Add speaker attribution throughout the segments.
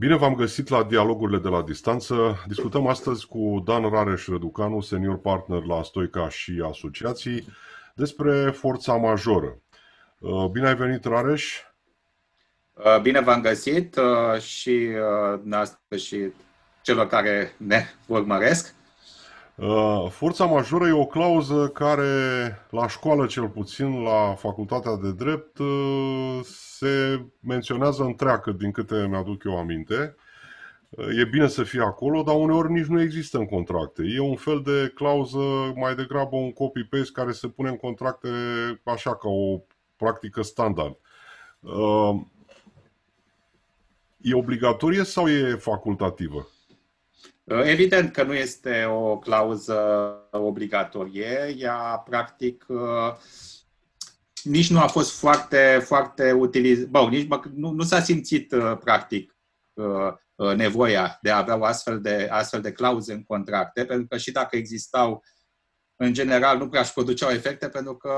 Speaker 1: Bine v-am găsit la dialogurile de la distanță. Discutăm astăzi cu Dan Rareș Răducanu, senior partner la Stoica și asociații, despre forța majoră. Uh, bine ai venit, Rareș!
Speaker 2: Uh, bine v-am găsit uh, și noastră și celor care ne urmăresc.
Speaker 1: Forța majoră e o clauză care, la școală cel puțin, la facultatea de drept, se menționează întreagă, din câte mi-aduc eu aminte. E bine să fie acolo, dar uneori nici nu există în contracte. E un fel de clauză, mai degrabă un copy-paste care se pune în contracte așa ca o practică standard. E obligatorie sau e facultativă?
Speaker 2: Evident că nu este o clauză obligatorie. Ea, practic, nici nu a fost foarte, foarte utilizată. Bă, nici nu, nu s-a simțit, practic, nevoia de a avea o astfel de, astfel de clauze în contracte, pentru că și dacă existau, în general, nu prea își produceau efecte, pentru că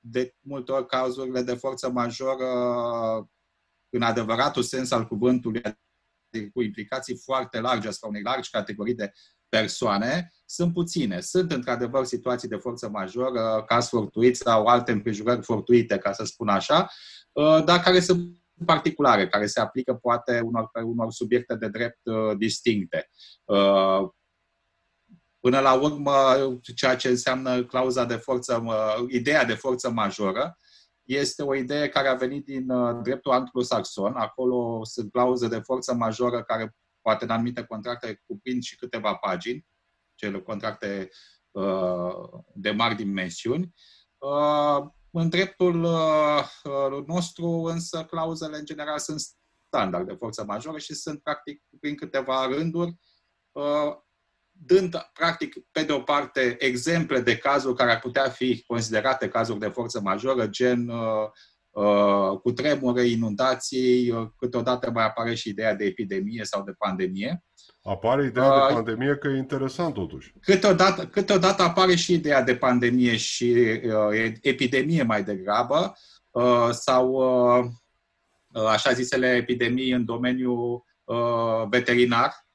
Speaker 2: de multe ori cazurile de forță majoră, în adevăratul sens al cuvântului, cu implicații foarte largi asupra unei largi categorii de persoane, sunt puține. Sunt, într-adevăr, situații de forță majoră, caz fortuit sau alte împrejurări fortuite, ca să spun așa, uh, dar care sunt particulare, care se aplică poate unor, unor subiecte de drept uh, distincte. Uh, până la urmă, ceea ce înseamnă clauza de forță, ideea de forță majoră, este o idee care a venit din uh, dreptul anglosaxon. Acolo sunt clauze de forță majoră care poate în anumite contracte cuprind și câteva pagini, cele contracte uh, de mari dimensiuni. Uh, în dreptul nostru, însă, clauzele în general sunt standard de forță majoră și sunt practic prin câteva rânduri dând, practic, pe de o parte, exemple de cazuri care ar putea fi considerate cazuri de forță majoră, gen uh, uh, cu tremure, inundații, uh, câteodată mai apare și ideea de epidemie sau de pandemie.
Speaker 1: Apare ideea uh, de pandemie, că e interesant totuși.
Speaker 2: Câteodată, câteodată apare și ideea de pandemie și uh, epidemie mai degrabă, uh, sau uh, așa zisele epidemii în domeniul uh, veterinar,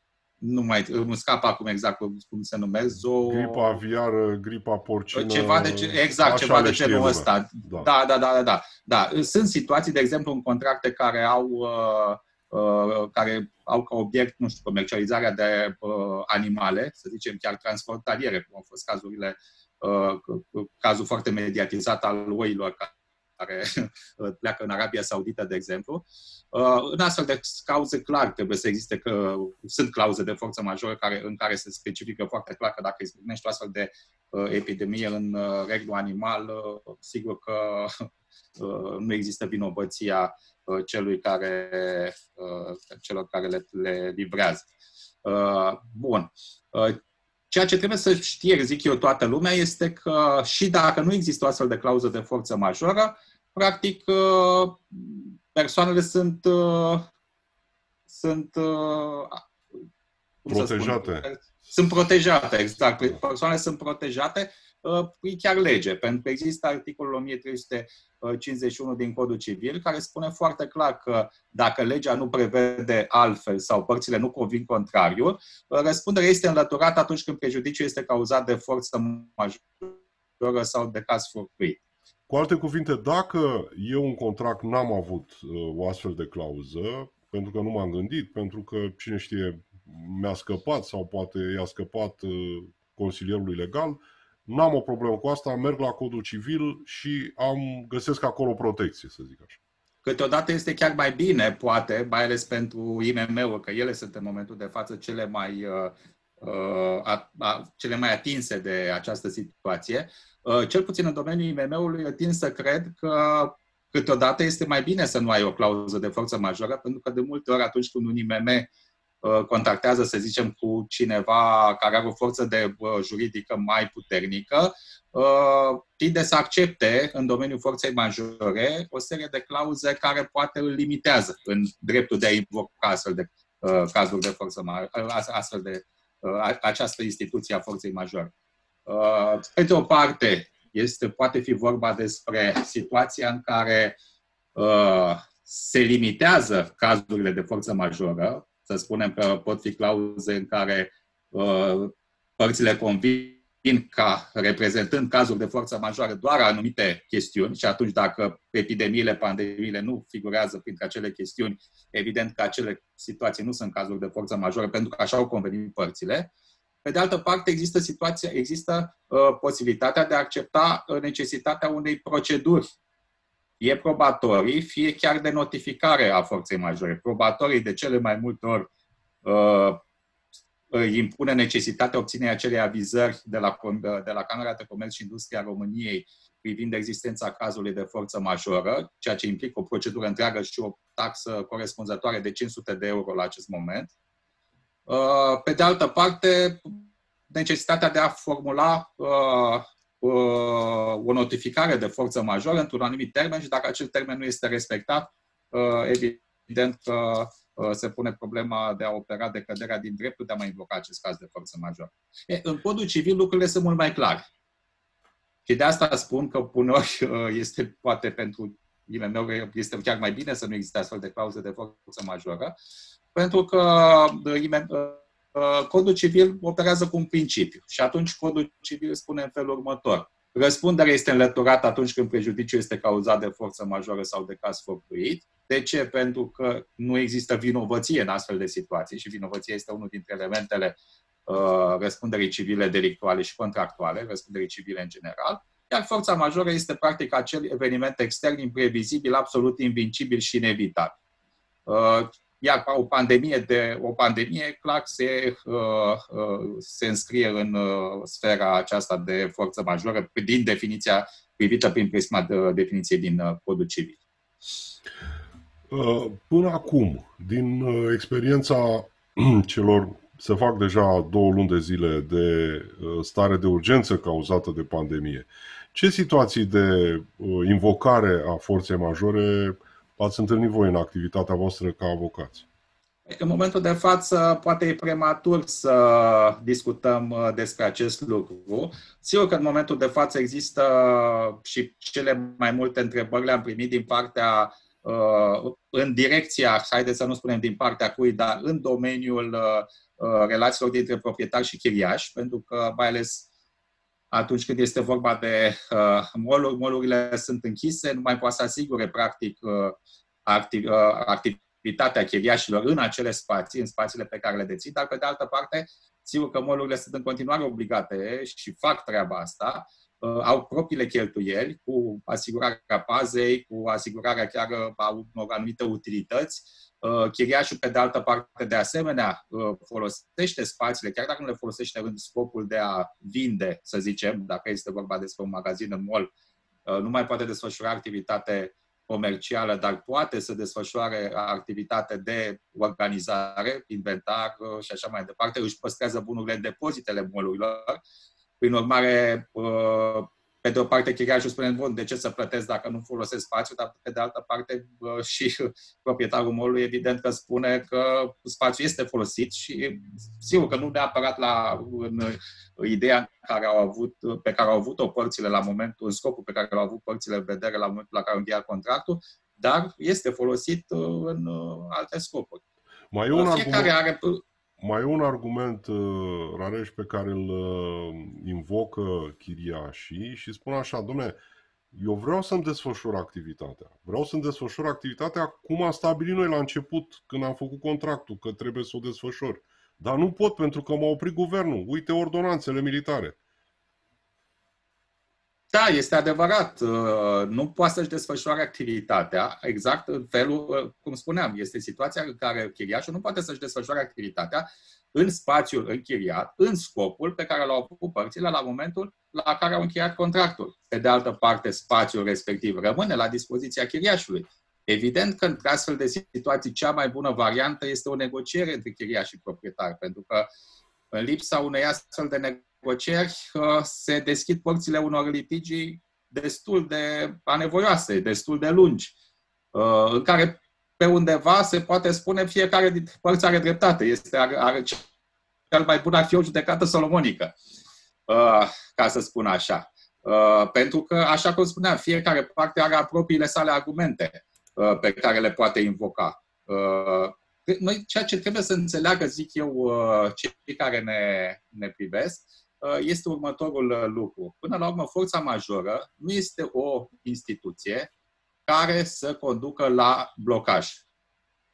Speaker 2: nu mai îmi scap acum exact cum se numesc, zo...
Speaker 1: Gripa aviară, gripa porcină...
Speaker 2: Ceva de, exact, ceva de genul ăsta. Da. Da, da, da, da, da. Sunt situații, de exemplu, în contracte care au, uh, uh, care au ca obiect, nu știu, comercializarea de uh, animale, să zicem chiar transportaliere, cum au fost cazurile, uh, cazul foarte mediatizat al oilor care pleacă în Arabia Saudită, de exemplu. Uh, în astfel de cauze, clar, trebuie să existe că sunt clauze de forță majoră care, în care se specifică foarte clar că dacă izbucnește o astfel de uh, epidemie în uh, regnul animal, sigur că nu există vinovăția celui care, celor care le, le livrează. Bun. Ceea ce trebuie să știe, zic eu, toată lumea, este că și dacă nu există o astfel de clauză de forță majoră, practic, uh, persoanele sunt, uh, sunt
Speaker 1: uh, protejate. Spun,
Speaker 2: sunt protejate, exact. Persoanele sunt protejate e chiar lege, pentru că există articolul 1351 din Codul Civil care spune foarte clar că dacă legea nu prevede altfel sau părțile nu convin contrariu, răspunderea este înlăturată atunci când prejudiciul este cauzat de forță majoră sau de caz fortuit.
Speaker 1: Cu alte cuvinte, dacă eu un contract n-am avut uh, o astfel de clauză, pentru că nu m-am gândit, pentru că, cine știe, mi-a scăpat sau poate i-a scăpat uh, consilierului legal, n-am o problemă cu asta, merg la codul civil și am găsesc acolo protecție, să zic așa.
Speaker 2: Câteodată este chiar mai bine, poate, mai ales pentru IMM-uri, că ele sunt în momentul de față cele mai, uh, uh, a, a, cele mai atinse de această situație. Uh, cel puțin în domeniul IMM-ului, eu tind să cred că câteodată este mai bine să nu ai o clauză de forță majoră, pentru că de multe ori atunci când un IMM uh, contactează, să zicem, cu cineva care are o forță de uh, juridică mai puternică, tinde să accepte în domeniul forței majore o serie de clauze care poate îl limitează în dreptul de a invoca astfel de cazuri de forță majoră, astfel de această instituție a forței majore. Uh, pe de o parte, este, poate fi vorba despre situația în care uh, se limitează cazurile de forță majoră, să spunem că pot fi clauze în care uh, părțile convin ca reprezentând cazuri de forță majoră doar anumite chestiuni și atunci dacă epidemiile, pandemiile nu figurează printre acele chestiuni, evident că acele situații nu sunt cazuri de forță majoră pentru că așa au convenit părțile. Pe de altă parte, există situația, există uh, posibilitatea de a accepta uh, necesitatea unei proceduri fie probatorii, fie chiar de notificare a forței majore. Probatorii de cele mai multe ori uh, impune necesitatea obținerii acelei avizări de la, de la Camera de Comerț și Industria României privind existența cazului de forță majoră, ceea ce implică o procedură întreagă și o taxă corespunzătoare de 500 de euro la acest moment. Uh, pe de altă parte, necesitatea de a formula uh, uh, o notificare de forță majoră într-un anumit termen și dacă acel termen nu este respectat, evident că se pune problema de a opera decăderea din dreptul de a mai invoca acest caz de forță majoră. E, în codul civil lucrurile sunt mult mai clare. Și de asta spun că uneori este poate pentru IMM-uri este chiar mai bine să nu existe astfel de clauze de forță majoră, pentru că uh, codul civil operează cu un principiu. Și atunci codul civil spune în felul următor. Răspunderea este înlăturată atunci când prejudiciul este cauzat de forță majoră sau de caz fortuit. De ce? Pentru că nu există vinovăție în astfel de situații și vinovăția este unul dintre elementele uh, răspunderii civile delictuale și contractuale, răspunderii civile în general. Iar forța majoră este practic acel eveniment extern imprevizibil, absolut invincibil și inevitabil. Uh, iar o pandemie, de, o pandemie clar se, uh, uh, se înscrie în uh, sfera aceasta de forță majoră din definiția privită prin prisma de definiție din codul civil.
Speaker 1: Până acum, din experiența celor se fac deja două luni de zile de stare de urgență cauzată de pandemie. Ce situații de invocare a forței majore ați întâlnit voi în activitatea voastră ca avocați?
Speaker 2: În momentul de față, poate e prematur să discutăm uh, despre acest lucru. Sigur că în momentul de față există și cele mai multe întrebări le-am primit din partea, uh, în direcția, haideți să nu spunem din partea cui, dar în domeniul uh, relațiilor dintre proprietari și chiriași, pentru că mai ales atunci când este vorba de uh, moluri, molurile sunt închise, nu mai poate să asigure practic uh, activ, uh, activitatea chiriașilor în acele spații, în spațiile pe care le dețin, dar pe de altă parte, sigur că molurile sunt în continuare obligate și fac treaba asta, uh, au propriile cheltuieli cu asigurarea pazei, cu asigurarea chiar a unor anumite utilități. Uh, chiriașul, pe de altă parte, de asemenea, uh, folosește spațiile, chiar dacă nu le folosește în scopul de a vinde, să zicem, dacă este vorba despre un magazin în mall, nu mai poate desfășura activitate comercială, dar poate să desfășoare activitate de organizare, inventar uh, și așa mai departe, își păstrează bunurile în depozitele molurilor. Prin urmare, uh, pe de o parte, chiriașul spune, bun, de ce să plătesc dacă nu folosesc spațiu, dar pe de altă parte și proprietarul molului evident că spune că spațiul este folosit și sigur că nu neapărat la în ideea care au avut, pe care au avut-o părțile la momentul, în scopul pe care l-au avut părțile în vedere la momentul la care au încheiat contractul, dar este folosit în alte scopuri.
Speaker 1: Mai e un Fiecare argument... are mai e un argument, uh, Rareș, pe care îl uh, invocă chiriașii și spun așa, domne, eu vreau să-mi desfășur activitatea. Vreau să-mi desfășur activitatea cum am stabilit noi la început, când am făcut contractul, că trebuie să o desfășor. Dar nu pot pentru că m-a oprit guvernul. Uite ordonanțele militare.
Speaker 2: Da, este adevărat. Uh, nu poate să-și desfășoare activitatea exact în felul, uh, cum spuneam, este situația în care chiriașul nu poate să-și desfășoare activitatea în spațiul închiriat, în scopul pe care l-au făcut părțile la momentul la care au încheiat contractul. Pe de altă parte, spațiul respectiv rămâne la dispoziția chiriașului. Evident că într astfel de situații cea mai bună variantă este o negociere între chiriaș și proprietar, pentru că în lipsa unei astfel de negocieri se deschid porțile unor litigii destul de anevoioase, destul de lungi, uh, în care pe undeva se poate spune fiecare dintre părți are dreptate. Este, are, are cel mai bun ar fi o judecată solomonică, uh, ca să spun așa. Uh, pentru că, așa cum spuneam, fiecare parte are propriile sale argumente. pe care le poate invoca. Noi, ceea ce trebuie să înțeleagă, zic eu, cei care ne, ne privesc, este următorul lucru. Până la urmă, forța majoră nu este o instituție care să conducă la blocaj.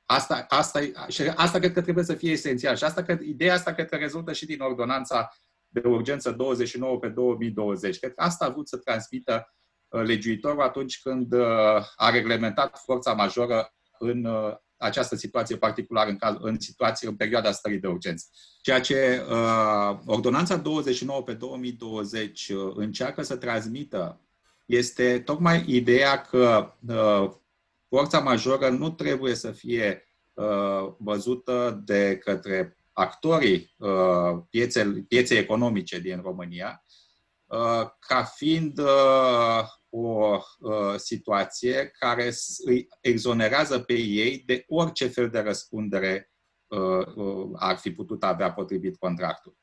Speaker 2: Asta, asta, și asta cred că trebuie să fie esențial. Și asta, cred, ideea asta cred că rezultă și din ordonanța de urgență 29 pe 2020. Cred că asta a vrut să transmită uh, legiuitorul atunci când uh, a reglementat forța majoră în uh, această situație particulară, în, caz, în situație, în perioada stării de urgență. Ceea ce uh, Ordonanța 29 pe 2020 uh, încearcă să transmită este tocmai ideea că uh, forța majoră nu trebuie să fie uh, văzută de către actorii uh, piețe, pieței economice din România uh, ca fiind uh, o uh, situație care îi exonerează pe ei de orice fel de răspundere uh, uh, ar fi putut avea potrivit contractului.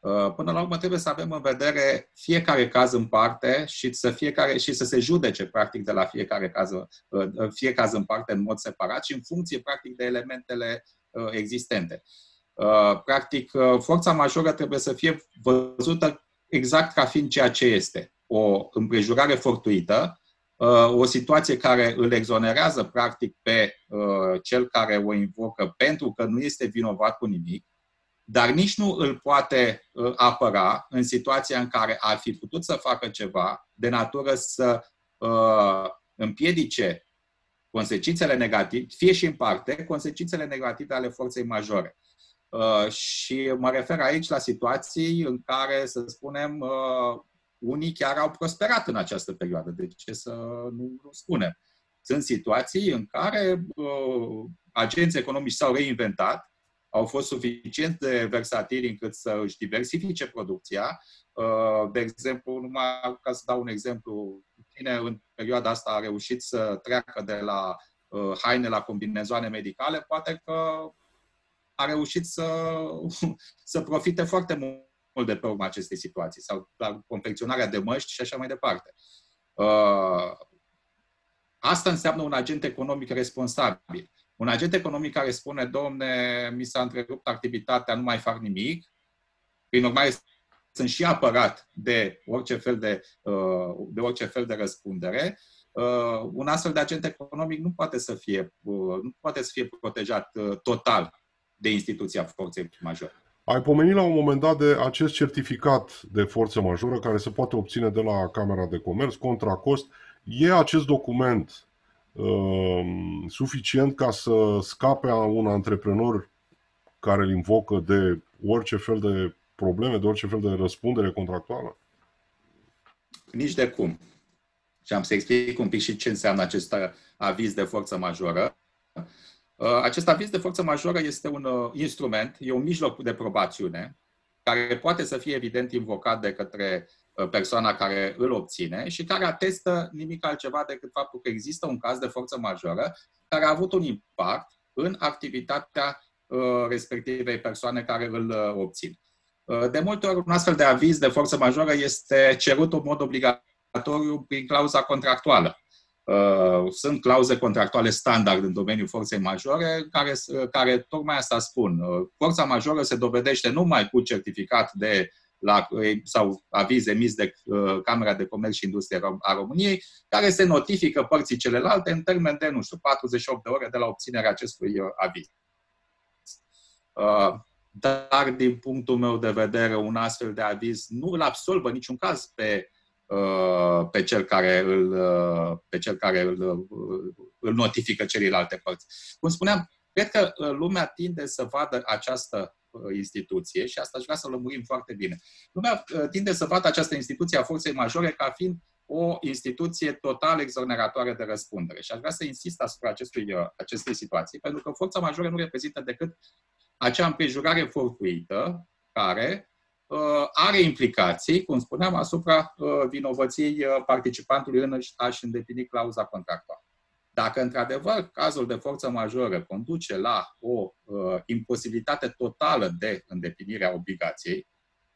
Speaker 2: Uh, până la urmă trebuie să avem în vedere fiecare caz în parte și să, fiecare, și să se judece practic de la fiecare caz, uh, uh, fie caz în parte în mod separat și în funcție practic de elementele existente. Practic, forța majoră trebuie să fie văzută exact ca fiind ceea ce este. O împrejurare fortuită, o situație care îl exonerează practic pe cel care o invocă pentru că nu este vinovat cu nimic, dar nici nu îl poate uh, apăra în situația în care ar fi putut să facă ceva de natură să uh, împiedice consecințele negative, fie și în parte, consecințele negative ale forței majore. Uh, și mă refer aici la situații în care, să spunem, uh, unii chiar au prosperat în această perioadă. De ce să nu, nu spunem? Sunt situații în care uh, agenții economici s-au reinventat, au fost suficient de versatili încât să își diversifice producția. Uh, de exemplu, numai ca să dau un exemplu, cine în perioada asta a reușit să treacă de la uh, haine la combinezoane medicale, poate că a reușit să, să profite foarte mult de pe urma acestei situații sau la confecționarea de măști și așa mai departe. Uh, asta înseamnă un agent economic responsabil. Un agent economic care spune, domne, mi s-a întrerupt activitatea, nu mai fac nimic, prin urmare sunt și apărat de orice fel de, uh, de, orice fel de răspundere, uh, un astfel de agent economic nu poate să fie, uh, nu poate să fie protejat total de instituția forței majore.
Speaker 1: Ai pomenit la un moment dat de acest certificat de forță majoră care se poate obține de la Camera de Comerț contra cost. E acest document Ehm, suficient ca să scape un antreprenor care îl invocă de orice fel de probleme, de orice fel de răspundere contractuală?
Speaker 2: Nici de cum. Și am să explic un pic și ce înseamnă acest aviz de forță majoră. Uh, acest aviz de forță majoră este un uh, instrument, e un mijloc de probațiune, care poate să fie evident invocat de către Uh, persoana care îl obține și care atestă nimic altceva decât faptul că există un caz de forță majoră care a avut un impact în activitatea uh, respectivei persoane care îl uh, obțin. De multe ori, un astfel de aviz de forță majoră este cerut în mod obligatoriu prin clauza contractuală. Sunt clauze contractuale standard în domeniul forței majore, care, care tocmai asta spun. Forța majoră se dovedește numai cu certificat de la, sau aviz emis de uh, Camera de Comerț și Industrie a României, care se notifică părții celelalte în termen de, nu știu, 48 de ore de la obținerea acestui uh, aviz. Uh, dar, din punctul meu de vedere, un astfel de aviz nu îl absolvă niciun caz pe, pe cel care îl, pe cel care îl, îl notifică celelalte părți. Cum spuneam, cred că lumea tinde să vadă această Uh, instituție și asta aș vrea să lămurim foarte bine. Lumea uh, tinde să vadă această instituție a forței majore ca fiind o instituție total exoneratoare de răspundere. Și aș vrea să insist asupra acestui, uh, acestei situații, pentru că forța majoră nu reprezintă decât acea împrejurare fortuită care uh, are implicații, cum spuneam, asupra uh, vinovăției participantului în a-și îndeplini clauza contractuală. Dacă într-adevăr cazul de forță majoră conduce la o uh, imposibilitate totală de îndeplinire a obligației,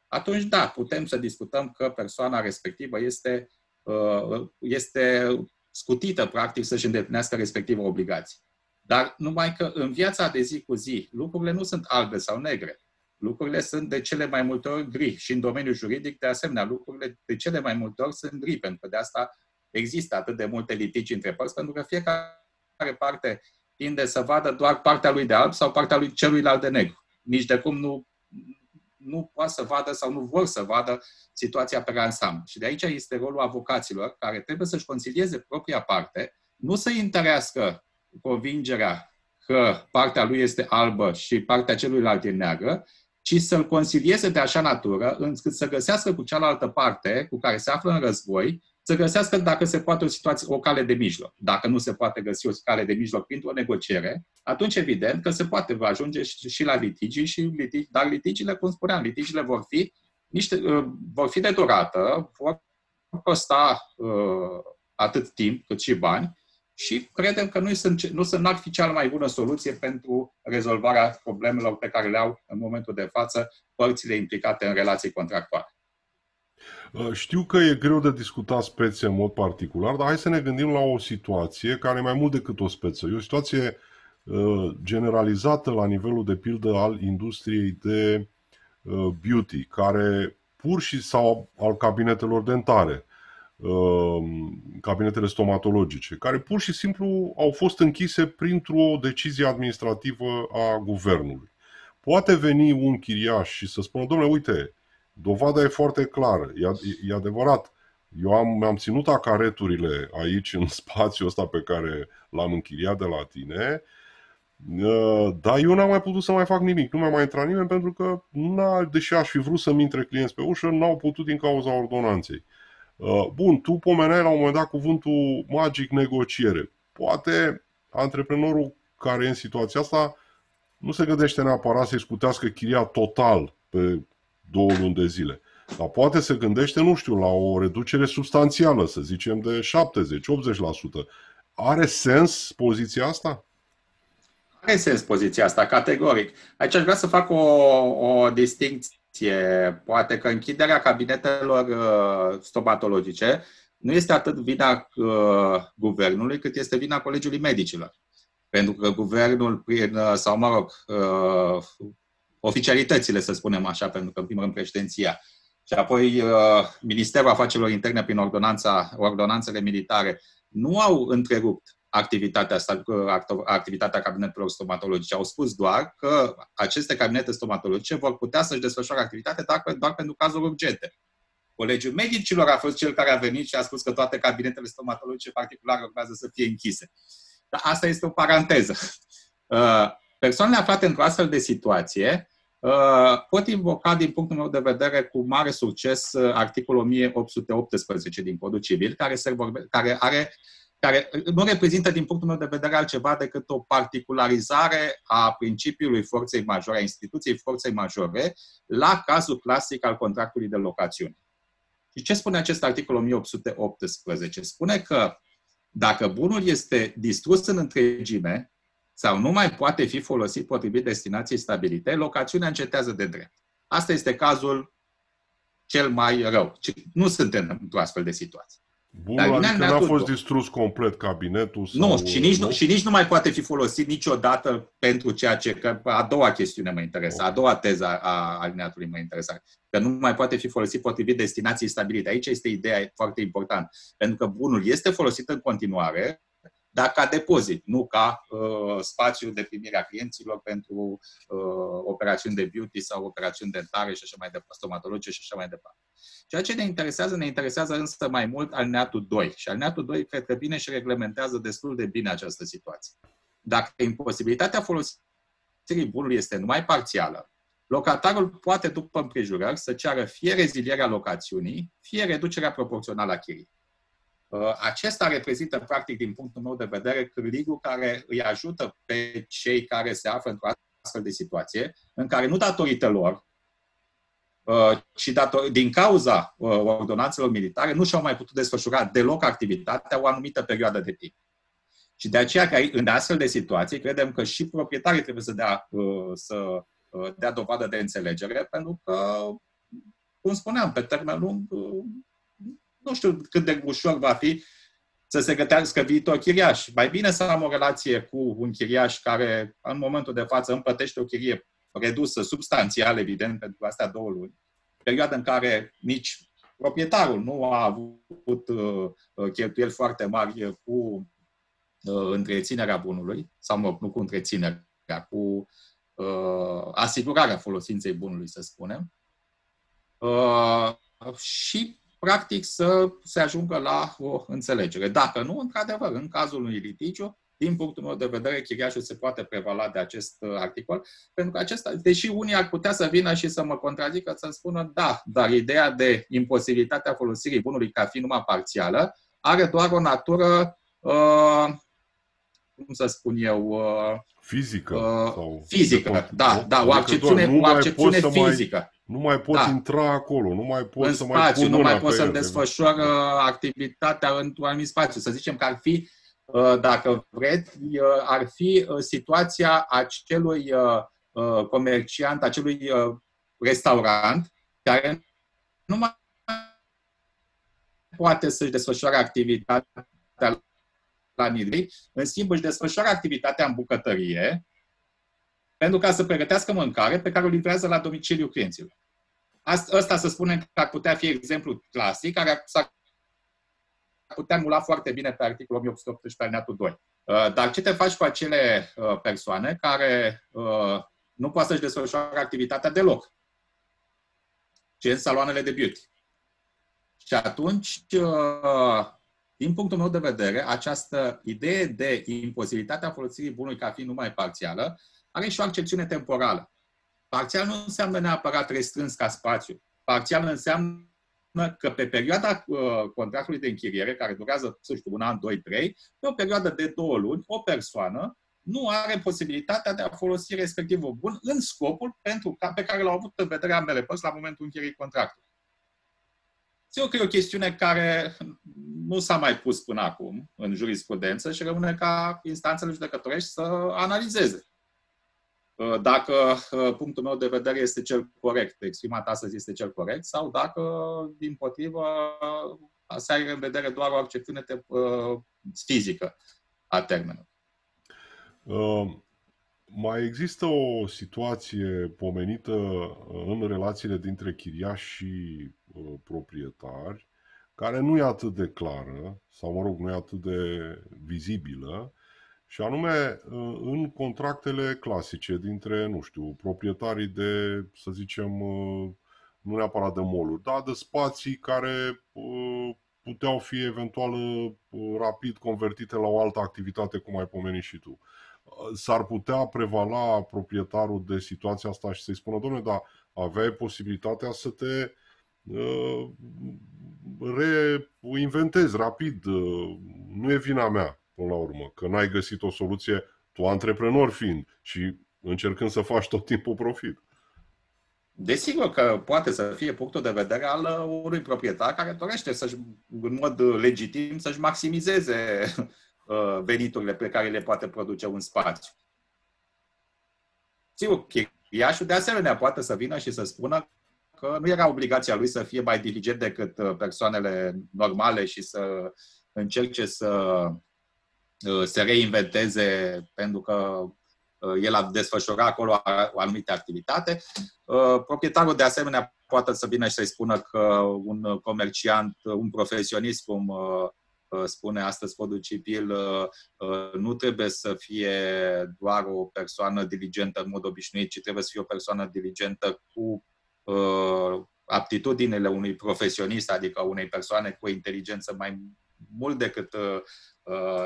Speaker 2: atunci da, putem să discutăm că persoana respectivă este, uh, este scutită, practic, să-și îndeplinească respectivă obligație. Dar numai că în viața de zi cu zi, lucrurile nu sunt albe sau negre. Lucrurile sunt de cele mai multe ori gri și în domeniul juridic, de asemenea, lucrurile de cele mai multe ori sunt gri, pentru că de asta există atât de multe litigi între părți, pentru că fiecare parte tinde să vadă doar partea lui de alb sau partea lui celuilalt de negru. Nici de cum nu, nu poate să vadă sau nu vor să vadă situația pe ansamblu. Și de aici este rolul avocaților, care trebuie să-și concilieze propria parte, nu să întărească convingerea că partea lui este albă și partea celuilalt e neagră, ci să-l consilieze de așa natură încât să găsească cu cealaltă parte cu care se află în război, să găsească dacă se poate o situație, o cale de mijloc. Dacă nu se poate găsi o cale de mijloc printr-o negociere, atunci evident că se poate ajunge și la litigi, și litigi dar litigiile, cum spuneam, litigiile vor fi niște, uh, vor fi de durată, vor costa uh, atât timp cât și bani și credem că nu, sunt, nu sunt, n-ar fi cea mai bună soluție pentru rezolvarea problemelor pe care le au în momentul de față părțile implicate în relații contractuale.
Speaker 1: Uh, știu că e greu de discutat spețe în mod particular, dar hai să ne gândim la o situație care e mai mult decât o speță. E o situație uh, generalizată la nivelul de pildă al industriei de uh, beauty, care pur și sau al cabinetelor dentare, cabinetele stomatologice, care pur și simplu au fost închise printr-o decizie administrativă a guvernului. Poate veni un chiriaș și să spună, domnule, uite, Dovada e foarte clară, e, e adevărat. Eu am, mi-am ținut acareturile aici, în spațiul ăsta pe care l-am închiriat de la tine, ă, dar eu n-am mai putut să mai fac nimic. Nu mi-a mai intrat nimeni pentru că, n-a, deși aș fi vrut să-mi intre clienți pe ușă, n-au putut din cauza ordonanței. Ă, bun, tu pomeneai la un moment dat cuvântul magic negociere. Poate antreprenorul care e în situația asta nu se gândește neapărat să-i scutească chiria total pe două luni de zile. Dar poate se gândește, nu știu, la o reducere substanțială, să zicem de 70-80%. Are sens poziția asta?
Speaker 2: Are sens poziția asta, categoric. Aici aș vrea să fac o, o distinție. Poate că închiderea cabinetelor uh, stomatologice nu este atât vina uh, guvernului, cât este vina Colegiului Medicilor. Pentru că guvernul, prin, uh, sau mă rog, uh, oficialitățile, să spunem așa, pentru că în primul rând președinția. Și apoi uh, Ministerul Afacerilor Interne prin ordonanța, ordonanțele militare nu au întrerupt activitatea, uh, activitatea cabinetelor stomatologice. Au spus doar că aceste cabinete stomatologice vor putea să-și desfășoare activitatea doar, doar pentru cazuri urgente. Colegiul Medicilor a fost cel care a venit și a spus că toate cabinetele stomatologice particulare urmează să fie închise. Dar asta este o paranteză. Uh, persoanele aflate într-o astfel de situație uh, pot invoca, din punctul meu de vedere, cu mare succes uh, articolul 1818 din Codul Civil, care, se vorbe, care are care nu reprezintă, din punctul meu de vedere, altceva decât o particularizare a principiului forței majore, a instituției forței majore, la cazul clasic al contractului de locațiune. Și ce spune acest articol 1818? Spune că dacă bunul este distrus în întregime, sau nu mai poate fi folosit potrivit destinației stabilite, locațiunea încetează de drept. Asta este cazul cel mai rău. Nu suntem într-o astfel de situație.
Speaker 1: Bun, Dar adică n-a fost distrus complet cabinetul? Sau...
Speaker 2: Nu, și nici nu, și nici nu mai poate fi folosit niciodată pentru ceea ce... Că a doua chestiune mă interesează, a doua teză a alineatului mă interesează. Că nu mai poate fi folosit potrivit destinației stabilite. Aici este ideea foarte importantă. Pentru că bunul este folosit în continuare, dar ca depozit, nu ca uh, spațiu de primire a clienților pentru uh, operațiuni de beauty sau operațiuni dentare și așa mai departe, stomatologice și așa mai departe. Ceea ce ne interesează, ne interesează însă mai mult alineatul 2. Și alineatul 2 cred că bine și reglementează destul de bine această situație. Dacă imposibilitatea folosirii bunului este numai parțială, locatarul poate, după împrejurări, să ceară fie rezilierea locațiunii, fie reducerea proporțională a chirii. Uh, acesta reprezintă, practic, din punctul meu de vedere, cârligul care îi ajută pe cei care se află într-o astfel de situație, în care nu datorită lor, uh, ci dator, din cauza uh, ordonanțelor militare, nu și-au mai putut desfășura deloc activitatea o anumită perioadă de timp. Și de aceea, că în astfel de situații, credem că și proprietarii trebuie să dea, să dea dovadă de înțelegere, pentru că, cum spuneam, pe termen lung, nu știu cât de ușor va fi să se gătească viitor chiriaș. Mai bine să am o relație cu un chiriaș care, în momentul de față, îmi plătește o chirie redusă, substanțial, evident, pentru astea două luni, perioada în care nici proprietarul nu a avut uh, cheltuieli foarte mari cu uh, întreținerea bunului, sau mă, nu cu întreținerea, cu uh, asigurarea folosinței bunului, să spunem, uh, și practic să se ajungă la o înțelegere. Dacă nu, într-adevăr, în cazul unui litigiu, din punctul meu de vedere, chiriașul se poate prevala de acest uh, articol, pentru că acesta, deși unii ar putea să vină și să mă contrazică, să spună da, dar ideea de imposibilitatea folosirii bunului ca fiind numai parțială are doar o natură, uh, cum să spun eu, uh,
Speaker 1: fizică. Uh, sau
Speaker 2: fizică, da, da, o accepțiune, o accepțiune fizică.
Speaker 1: Mai nu mai poți da. intra acolo, nu mai poți
Speaker 2: în
Speaker 1: să
Speaker 2: spațiu,
Speaker 1: mai
Speaker 2: nu mai poți să desfășoară activitatea într-un anumit spațiu. Să zicem că ar fi, uh, dacă vreți, uh, ar fi uh, situația acelui comerciant, acelui restaurant care nu mai poate să-și desfășoare activitatea la nivel, în schimb își desfășoară activitatea în bucătărie, pentru ca să pregătească mâncare pe care o livrează la domiciliul clienților. Asta să spunem că ar putea fi exemplu clasic, care s-ar putea mula foarte bine pe articolul 1818 alineatul 2. Uh, dar ce te faci cu acele uh, persoane care uh, nu poate să-și desfășoare activitatea deloc? Ce în saloanele de beauty. Și atunci, din punctul meu de vedere, această idee de imposibilitatea folosirii bunului ca fiind numai parțială are și o accepțiune temporală. Parțial nu înseamnă neapărat restrâns ca spațiu. Parțial înseamnă că pe perioada uh, contractului de închiriere, care durează, să știu, un an, doi, trei, pe o perioadă de două luni, o persoană nu are posibilitatea de a folosi respectivul bun în scopul pentru ca, pe care l-au avut în vedere ambele părți la momentul închirierii contractului. Sigur că e o chestiune care nu s-a mai pus până acum în jurisprudență și rămâne ca instanțele judecătorești să analizeze. Uh, dacă uh, punctul meu de vedere este cel corect, exprimat astăzi este cel corect, sau dacă, din potrivă, se are în vedere doar o accepțiune uh, fizică a termenului.
Speaker 1: Uh, mai există o situație pomenită în relațiile dintre chiriași și uh, proprietari, care nu e atât de clară, sau mă rog, nu e atât de vizibilă, și anume în contractele clasice dintre, nu știu, proprietarii de, să zicem, nu neapărat de moluri, dar de spații care puteau fi eventual rapid convertite la o altă activitate, cum ai pomenit și tu. S-ar putea prevala proprietarul de situația asta și să-i spună, domnule, dar aveai posibilitatea să te reinventezi rapid, nu e vina mea până la urmă, că n-ai găsit o soluție, tu antreprenor fiind și încercând să faci tot timpul profit.
Speaker 2: Desigur că poate să fie punctul de vedere al uh, unui proprietar care dorește să în mod legitim să-și maximizeze uh, veniturile pe care le poate produce un spațiu. Sigur, chiriașul de asemenea poate să vină și să spună că nu era obligația lui să fie mai diligent decât uh, persoanele normale și să încerce să Uh, se reinventeze pentru că uh, el a desfășurat acolo o anumită activitate. Uh, proprietarul, de asemenea, poate să vină și să-i spună că un comerciant, un profesionist, cum spune astăzi Codul Civil, nu trebuie să fie doar o persoană diligentă în mod obișnuit, ci trebuie să fie o persoană diligentă cu aptitudinile unui profesionist, adică unei persoane cu o inteligență mai mult decât Uh,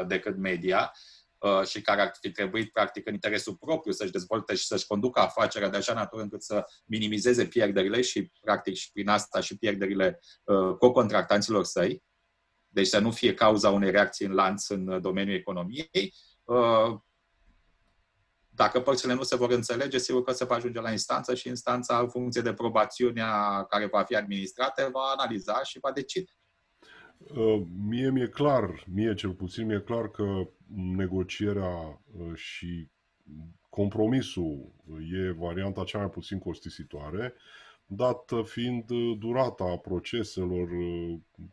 Speaker 2: decât media uh, și care ar fi trebuit, practic, în interesul propriu să-și dezvolte și să-și conducă afacerea de așa natură încât să minimizeze pierderile și, practic, și prin asta și pierderile uh, co-contractanților săi, deci să nu fie cauza unei reacții în lanț în domeniul economiei. Dacă părțile nu se vor înțelege, sigur că se va ajunge la instanță și instanța, în funcție de probațiunea care va fi administrată, va analiza și va decide.
Speaker 1: Uh, mie mi-e clar, mie cel puțin mi-e clar că negocierea uh, și compromisul e varianta cea mai puțin costisitoare, dat fiind durata proceselor,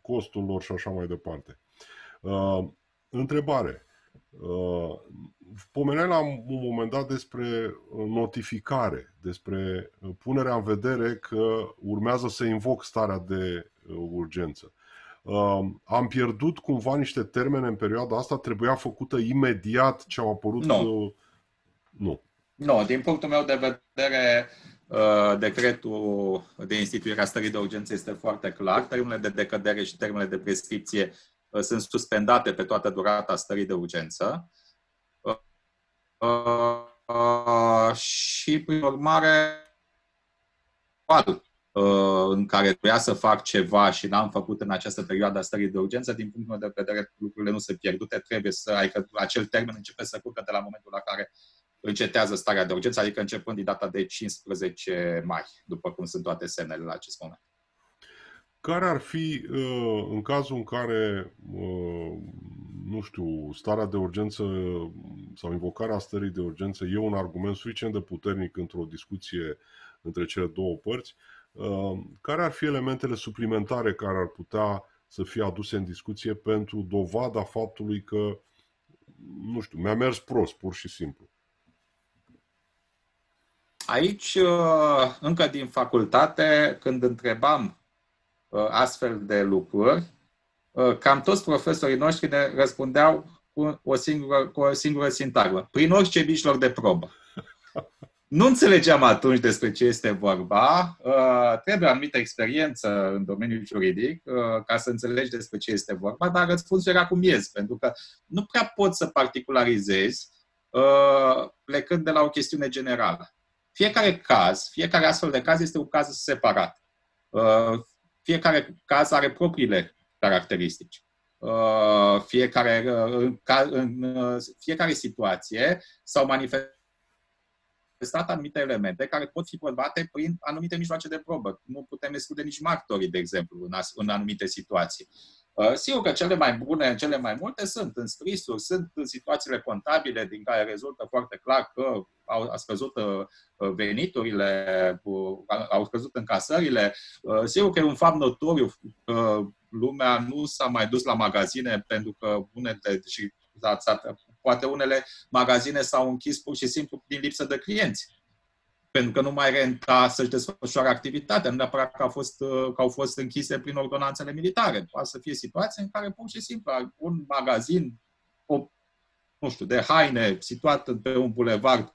Speaker 1: costul lor și așa mai departe. Uh, întrebare. Uh, pomeneai la un moment dat despre notificare, despre punerea în vedere că urmează să invoc starea de urgență. Am pierdut cumva niște termene în perioada asta? Trebuia făcută imediat ce au apărut?
Speaker 2: Nu. Nu. Nu, din punctul meu de vedere, Uh, decretul de instituire a stării de urgență este foarte clar. Termenele de decădere și termenele de prescripție uh, sunt suspendate pe toată durata stării de urgență. Uh, și, prin urmare, în care trebuia să fac ceva și n-am făcut în această perioadă a stării de urgență, din punctul meu de vedere, lucrurile nu sunt pierdute, trebuie să ai că acel termen începe să curcă de la momentul la care încetează starea de urgență, adică începând din data de 15 mai, după cum sunt toate semnele la acest moment.
Speaker 1: Care ar fi, uh, în cazul în care, uh, nu știu, starea de urgență sau invocarea stării de urgență e un argument suficient de puternic într-o discuție între cele două părți, uh, care ar fi elementele suplimentare care ar putea să fie aduse în discuție pentru dovada faptului că, nu știu, mi-a mers prost, pur și simplu?
Speaker 2: Aici, uh, încă din facultate, când întrebam uh, astfel de lucruri, uh, cam toți profesorii noștri ne răspundeau cu o singură, cu o singură sintagmă. Prin orice mijloc de probă. Nu înțelegeam atunci despre ce este vorba. Trebuie o anumită experiență în domeniul juridic ca să înțelegi despre ce este vorba, dar răspunsul era cu miez, pentru că nu prea poți să particularizezi plecând de la o chestiune generală. Fiecare caz, fiecare astfel de caz este un caz separat. Uh, fiecare caz are propriile caracteristici. Uh, fiecare, uh, în fiecare situație s-au manifestat anumite elemente care pot fi probate prin anumite mijloace de probă. Nu putem exclude nici martorii, de exemplu, în, anumite situații. Uh, sigur că cele mai bune, cele mai multe sunt în scrisuri, sunt în situațiile contabile din care rezultă foarte clar că au scăzut uh, veniturile, au scăzut încasările. Uh, sigur că e un fapt notoriu că lumea nu s-a mai dus la magazine pentru că unele și poate unele magazine s-au închis pur și simplu din lipsă de clienți pentru că nu mai renta să-și desfășoare activitatea, nu neapărat că au, fost, că au fost închise prin ordonanțele militare. Poate să fie situații în care pur și simplu un magazin, o, nu știu, de haine situat pe un bulevard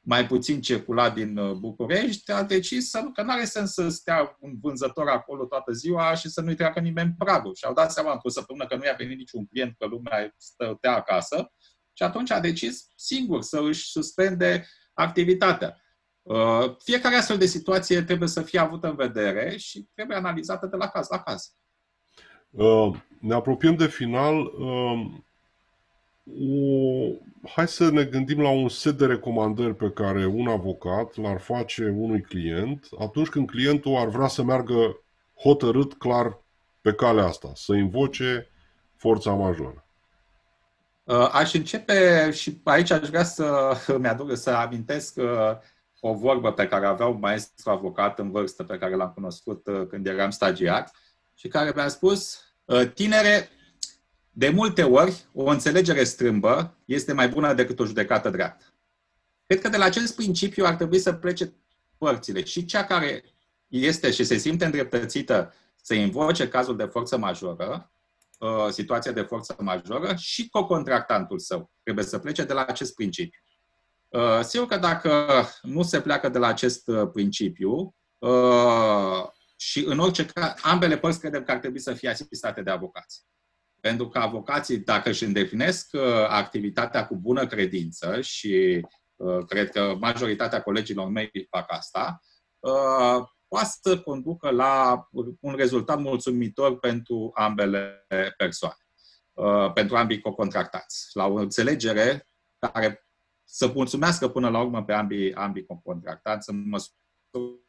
Speaker 2: mai puțin circulat din uh, București, a decis să, că nu are sens să stea un vânzător acolo toată ziua și să nu-i treacă nimeni pragul. Și au dat seama într-o săptămână că nu i-a venit niciun client, că lumea stătea acasă și atunci a decis singur să își suspende activitatea. Uh, fiecare astfel de situație trebuie să fie avută în vedere și trebuie analizată de la caz la caz.
Speaker 1: Uh, ne apropiem de final. Uh, o... Hai să ne gândim la un set de recomandări pe care un avocat l-ar face unui client atunci când clientul ar vrea să meargă hotărât clar pe calea asta, să invoce forța majoră.
Speaker 2: Aș începe și aici aș vrea să mi-aduc să amintesc o vorbă pe care avea un maestru avocat în vârstă pe care l-am cunoscut uh, când eram stagiar și care mi-a spus, uh, tinere, de multe ori o înțelegere strâmbă este mai bună decât o judecată dreaptă. Cred că de la acest principiu ar trebui să plece părțile și cea care este și se simte îndreptățită să invoce cazul de forță majoră, uh, situația de forță majoră și co-contractantul său trebuie să plece de la acest principiu. Uh, sigur că dacă nu se pleacă de la acest uh, principiu uh, și în orice caz, ambele părți credem că ar trebui să fie asistate de avocați. Pentru că avocații, dacă își îndeplinesc activitatea cu bună credință și cred că majoritatea colegilor mei fac asta, poate să conducă la un rezultat mulțumitor pentru ambele persoane, pentru ambii cocontractați, la o înțelegere care să mulțumească până la urmă pe ambii, ambii contractanți în măsura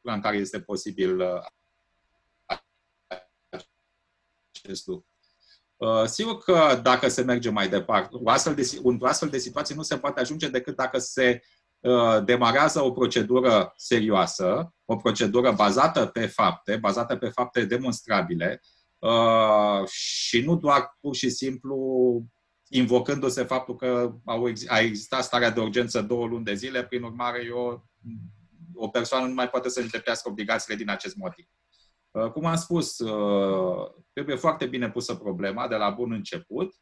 Speaker 2: în care este posibil uh, acest lucru. Uh, sigur că dacă se merge mai departe, o astfel de, un astfel de situație nu se poate ajunge decât dacă se uh, demarează o procedură serioasă, o procedură bazată pe fapte, bazată pe fapte demonstrabile, uh, și nu doar pur și simplu invocându-se faptul că au, a existat starea de urgență două luni de zile, prin urmare eu, o persoană nu mai poate să îndeplinească obligațiile din acest motiv. Uh, cum am spus, uh, trebuie foarte bine pusă problema de la bun început, uh,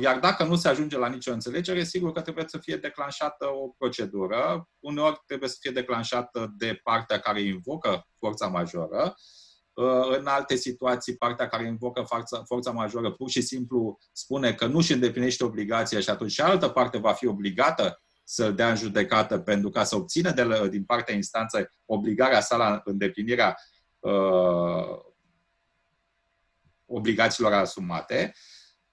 Speaker 2: iar dacă nu se ajunge la nicio înțelegere, sigur că trebuie să fie declanșată o procedură. Uneori trebuie să fie declanșată de partea care invocă forța majoră, în alte situații, partea care invocă forța, forța majoră pur și simplu spune că nu își îndeplinește obligația și atunci și altă parte va fi obligată să-l dea în judecată pentru ca să obțină de la, din partea instanței obligarea sa la îndeplinirea uh, obligațiilor asumate.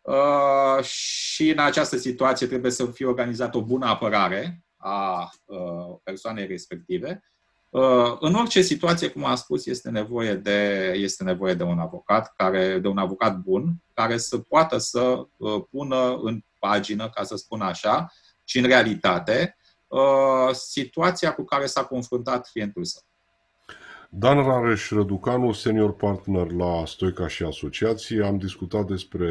Speaker 2: Uh, și în această situație trebuie să fie organizată o bună apărare a uh, persoanei respective. Uh, în orice situație, cum am spus, este nevoie de, este nevoie de un avocat, care, de un avocat bun, care să poată să uh, pună în pagină, ca să spun așa, și în realitate, uh, situația cu care s-a confruntat clientul său.
Speaker 1: Dan Rareș Răducanu, senior partner la Stoica și Asociații, am discutat despre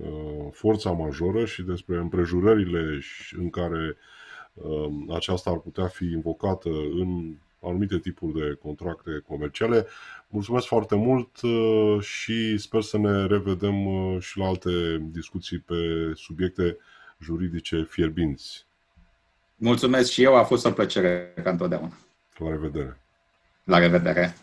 Speaker 1: uh, forța majoră și despre împrejurările în care uh, aceasta ar putea fi invocată în anumite tipuri de contracte comerciale. Mulțumesc foarte mult uh, și sper să ne revedem uh, și la alte discuții pe subiecte juridice fierbinți.
Speaker 2: Mulțumesc și eu, a fost o plăcere ca întotdeauna.
Speaker 1: La revedere!
Speaker 2: La revedere!